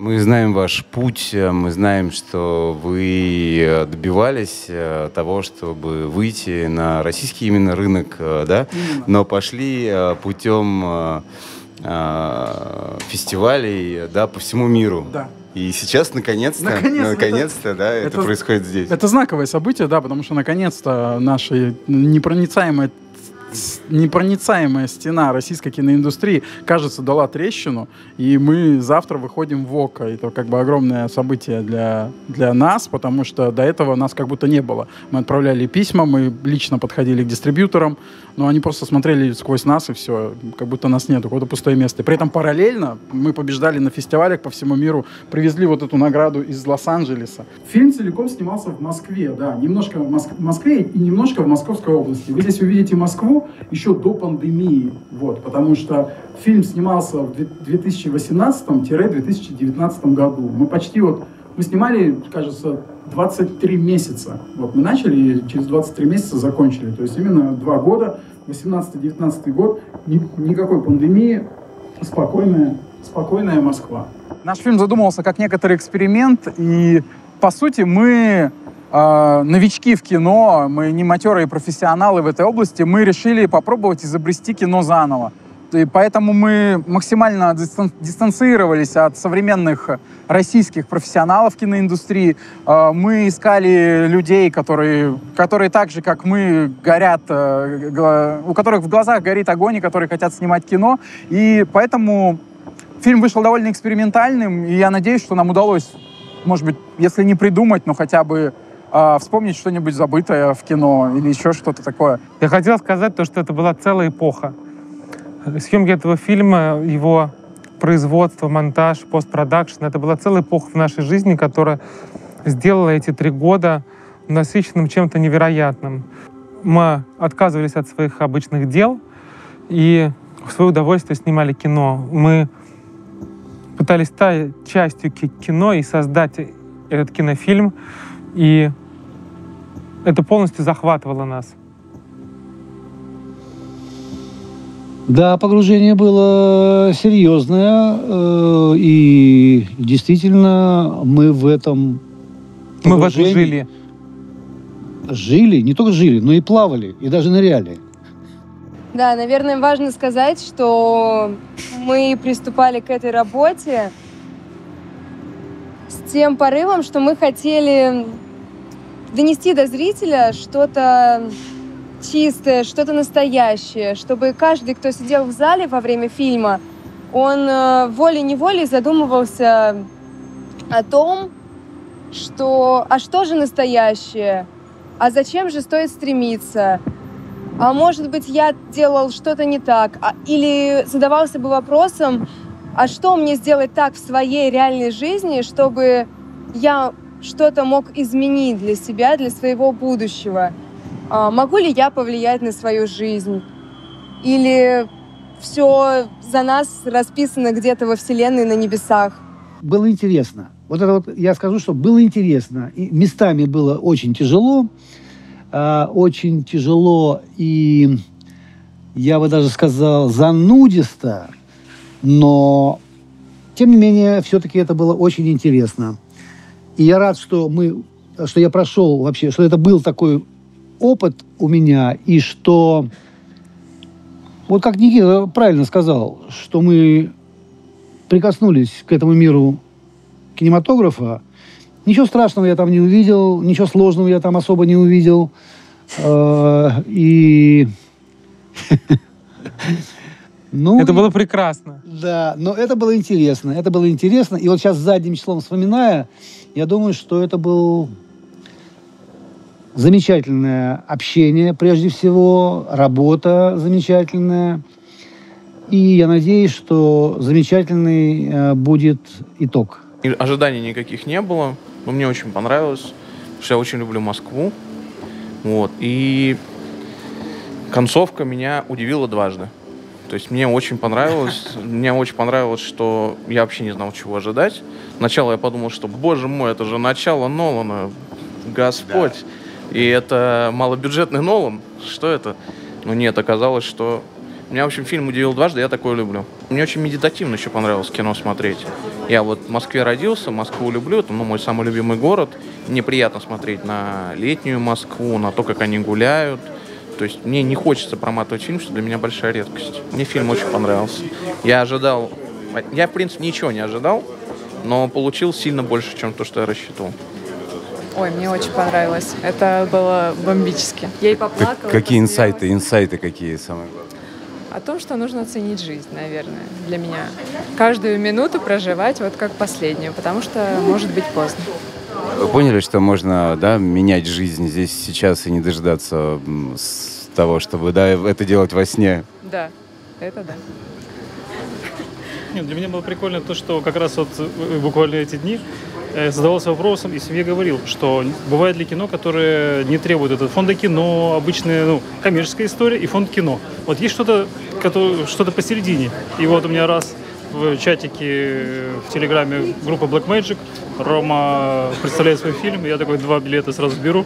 Мы знаем ваш путь, э, мы знаем, что вы э, добивались э, того, чтобы выйти на российский именно рынок, да, именно. но пошли путем фестивалей, да, по всему миру. Да. И сейчас наконец-то, наконец-то, наконец-то да, это, это происходит здесь. Это знаковое событие, да, потому что наконец-то наши непроницаемые непроницаемая стена российской киноиндустрии, кажется, дала трещину, и мы завтра выходим в ОКО. Это как бы огромное событие для, для нас, потому что до этого нас как будто не было. Мы отправляли письма, мы лично подходили к дистрибьюторам, но они просто смотрели сквозь нас, и все, как будто нас нет, какое-то пустое место. При этом параллельно мы побеждали на фестивалях по всему миру, привезли вот эту награду из Лос-Анджелеса. Фильм целиком снимался в Москве, да, немножко в Москве и немножко в Московской области. Вы здесь увидите Москву, еще до пандемии, вот, потому что фильм снимался в 2018-2019 году. Мы почти вот, мы снимали, кажется, 23 месяца. Вот мы начали и через 23 месяца закончили. То есть именно два года, 18-19 год, ни, никакой пандемии, спокойная, спокойная Москва. Наш фильм задумывался как некоторый эксперимент, и по сути мы э, новички в кино, мы не матерые профессионалы в этой области, мы решили попробовать изобрести кино заново. И поэтому мы максимально дистанцировались от современных российских профессионалов киноиндустрии. А, мы искали людей, которые, которые так же, как мы, горят, э, у которых в глазах горит огонь, и которые хотят снимать кино. И поэтому фильм вышел довольно экспериментальным, и я надеюсь, что нам удалось, может быть, если не придумать, но хотя бы а, вспомнить что-нибудь забытое в кино или еще что-то такое. Я хотел сказать то, что это была целая эпоха. Съемки этого фильма, его производство, монтаж, постпродакшн, это была целая эпоха в нашей жизни, которая сделала эти три года насыщенным чем-то невероятным. Мы отказывались от своих обычных дел и в свое удовольствие снимали кино. Мы пытались стать частью кино и создать этот кинофильм, и это полностью захватывало нас. Да, погружение было серьезное, э, и действительно мы в этом Мы в этом жили. Жили, не только жили, но и плавали, и даже ныряли. Да, наверное, важно сказать, что мы приступали к этой работе с тем порывом, что мы хотели донести до зрителя что-то чистое, что-то настоящее, чтобы каждый, кто сидел в зале во время фильма, он э, волей-неволей задумывался о том, что а что же настоящее, а зачем же стоит стремиться, а может быть я делал что-то не так, а, или задавался бы вопросом, а что мне сделать так в своей реальной жизни, чтобы я что-то мог изменить для себя, для своего будущего? А, могу ли я повлиять на свою жизнь? Или все за нас расписано где-то во Вселенной на небесах? Было интересно. Вот это вот я скажу, что было интересно. И местами было очень тяжело. Э, очень тяжело и, я бы даже сказал, занудисто. Но, тем не менее, все-таки это было очень интересно. И я рад, что мы, что я прошел вообще, что это был такой опыт у меня, и что, вот как Никита правильно сказал, что мы прикоснулись к этому миру кинематографа, ничего страшного я там не увидел, ничего сложного я там особо не увидел. Э, и... Ну, это было прекрасно. Да, но это было интересно. Это было интересно. И вот сейчас задним числом вспоминая, я думаю, что это был замечательное общение, прежде всего, работа замечательная. И я надеюсь, что замечательный э, будет итог. И ожиданий никаких не было, но мне очень понравилось, потому что я очень люблю Москву. Вот. И концовка меня удивила дважды. То есть мне очень понравилось, мне очень понравилось, что я вообще не знал, чего ожидать. Сначала я подумал, что, боже мой, это же начало Нолана, Господь. Да. И это малобюджетный Нолан. Что это? Но нет, оказалось, что Меня, в общем, фильм удивил дважды, я такое люблю. Мне очень медитативно еще понравилось кино смотреть. Я вот в Москве родился, Москву люблю, это ну, мой самый любимый город. Мне приятно смотреть на летнюю Москву, на то, как они гуляют. То есть мне не хочется проматывать фильм, что для меня большая редкость. Мне фильм очень понравился. Я ожидал... Я, в принципе, ничего не ожидал, но получил сильно больше, чем то, что я рассчитывал. Ой, мне очень понравилось. Это было бомбически. Я и поплакала. Какие инсайты, инсайты какие самые главные? О том, что нужно ценить жизнь, наверное, для меня. Каждую минуту проживать вот как последнюю, потому что может быть поздно. Вы поняли, что можно да, менять жизнь здесь сейчас и не дожидаться с того, чтобы да, это делать во сне? Да, это да. Нет, для меня было прикольно то, что как раз вот э, буквально эти дни э, задавался вопросом и семье говорил, что бывает ли кино, которое не требует это фонда кино, обычная ну, коммерческая история и фонд кино. Вот есть что-то что-то посередине. И вот у меня раз в чатике в Телеграме группа Black Magic, Рома представляет свой фильм, я такой два билета сразу беру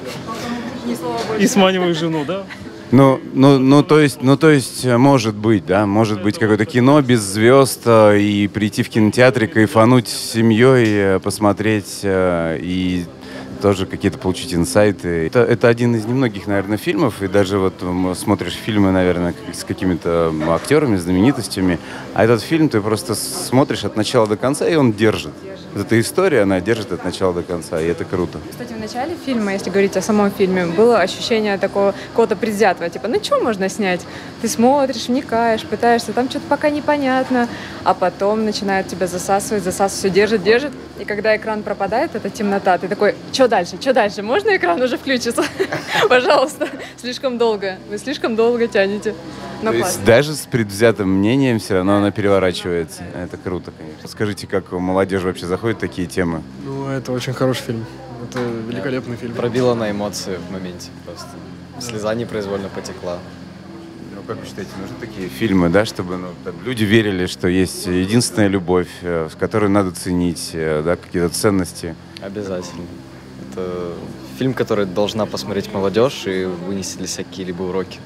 и сманиваю жену, да. Ну, ну, ну, то есть, ну, то есть, может быть, да, может быть какое-то кино без звезд э, и прийти в кинотеатр кайфануть с семьей, э, посмотреть э, и тоже какие-то получить инсайты. Это, это один из немногих, наверное, фильмов, и даже вот смотришь фильмы, наверное, с какими-то актерами, знаменитостями, а этот фильм ты просто смотришь от начала до конца, и он держит. Вот эта история, она держит от начала до конца, и это круто. Кстати, в начале фильма, если говорить о самом фильме, было ощущение такого какого-то предвзятого, типа, ну что можно снять? Ты смотришь, вникаешь, пытаешься, там что-то пока непонятно, а потом начинает тебя засасывать, засасывать, все держит, держит, и когда экран пропадает, это темнота, ты такой, что дальше, что дальше? Можно экран уже включится? Пожалуйста, слишком долго, вы слишком долго тянете. То есть даже с предвзятым мнением все равно она переворачивается. Это круто, конечно. Скажите, как молодежь вообще заходит такие темы? Ну, это очень хороший фильм. Это великолепный фильм. Пробило на эмоции в моменте просто. Слеза непроизвольно потекла. Ну, как вы считаете, нужны такие фильмы, да, чтобы ну, там, люди верили, что есть единственная любовь, э, с которой надо ценить, э, да, какие-то ценности? Обязательно. Это фильм, который должна посмотреть молодежь и вынести для себя какие-либо уроки.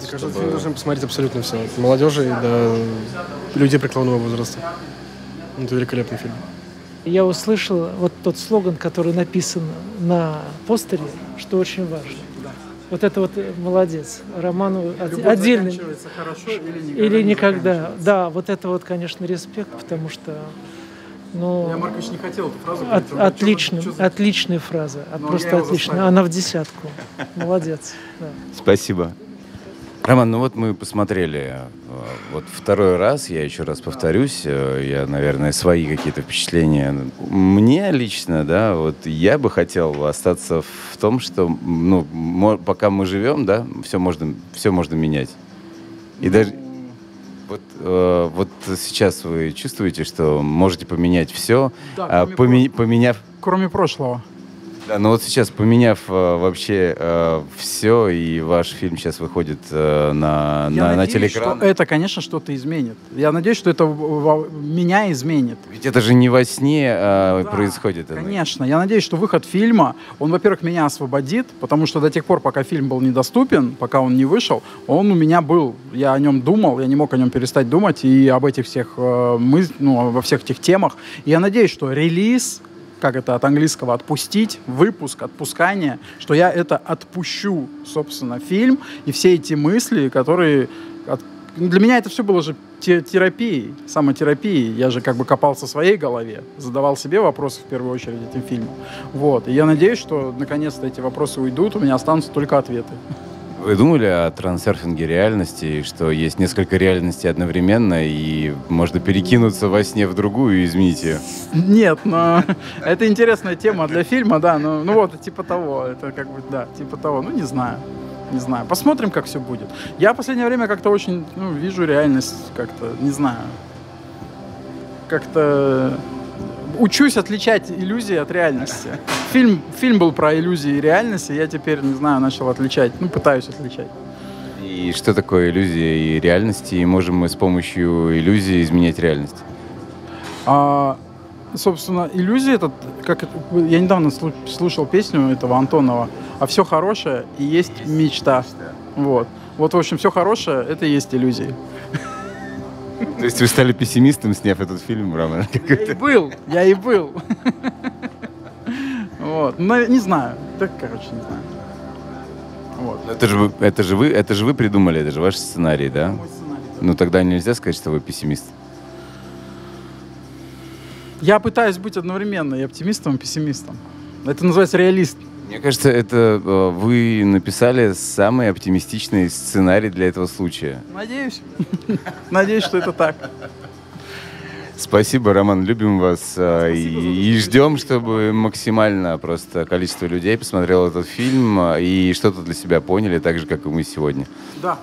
Мне чтобы... кажется, фильм должен посмотреть абсолютно все. От молодежи до людей преклонного возраста. Это великолепный фильм. Я услышал вот тот слоган, который написан на постере, что очень важно. Вот это вот э, молодец. Роману Любовь отдельный. хорошо или никогда. Или никогда. Да, вот это вот, конечно, респект, потому что ну, я, Маркович, не хотел эту фразу говорить. От, отличная, что, отличная фраза. Но просто отличная. Она в десятку. Молодец. Да. Спасибо. Роман, ну вот мы посмотрели э, вот второй раз, я еще раз повторюсь, э, я, наверное, свои какие-то впечатления. Мне лично, да, вот я бы хотел остаться в том, что, ну, пока мы живем, да, все можно, все можно менять. И ну... даже вот, э, вот сейчас вы чувствуете, что можете поменять все, да, а, поме- про... поменяв... Кроме прошлого. Да, но вот сейчас, поменяв э, вообще э, все, и ваш фильм сейчас выходит э, на, Я на, надеюсь, на телеэкран. что это, конечно, что-то изменит. Я надеюсь, что это меня изменит. Ведь это же не во сне э, да, происходит. Конечно. Я надеюсь, что выход фильма, он, во-первых, меня освободит, потому что до тех пор, пока фильм был недоступен, пока он не вышел, он у меня был. Я о нем думал, я не мог о нем перестать думать и об этих всех э, мы, ну, во всех этих темах. И я надеюсь, что релиз как это от английского отпустить, выпуск, отпускание, что я это отпущу, собственно, фильм и все эти мысли, которые... От... Для меня это все было же терапией, самотерапией. Я же как бы копался в своей голове, задавал себе вопросы в первую очередь этим фильмом. Вот. И я надеюсь, что наконец-то эти вопросы уйдут, у меня останутся только ответы. Вы думали о трансерфинге реальности, что есть несколько реальностей одновременно, и можно перекинуться во сне в другую и изменить ее? Нет, но это интересная тема для фильма, да, ну, ну вот, типа того, это как бы, да, типа того, ну не знаю, не знаю, посмотрим, как все будет. Я в последнее время как-то очень, ну, вижу реальность как-то, не знаю, как-то учусь отличать иллюзии от реальности. Фильм, фильм был про иллюзии и реальности, я теперь, не знаю, начал отличать, ну, пытаюсь отличать. И что такое иллюзия и реальность, и можем мы с помощью иллюзии изменять реальность? А, собственно, иллюзия это, как я недавно слушал песню этого Антонова, а все хорошее и есть мечта. Вот. Вот, в общем, все хорошее, это и есть иллюзии. То есть вы стали пессимистом, сняв этот фильм, Роман? Я и был, я и был. Вот, но не знаю, так, короче, не знаю. Вот. Это же, вы, это, же вы, это же вы придумали, это же ваш сценарий, да? Ну тогда нельзя сказать, что вы пессимист. Я пытаюсь быть одновременно и оптимистом, и пессимистом. Это называется реалист. Мне кажется, это э, вы написали самый оптимистичный сценарий для этого случая. Надеюсь. Надеюсь, что это так. Спасибо, Роман, любим вас э, и, и ждем, чтобы максимально просто количество людей посмотрело этот фильм э, и что-то для себя поняли, так же, как и мы сегодня. Да,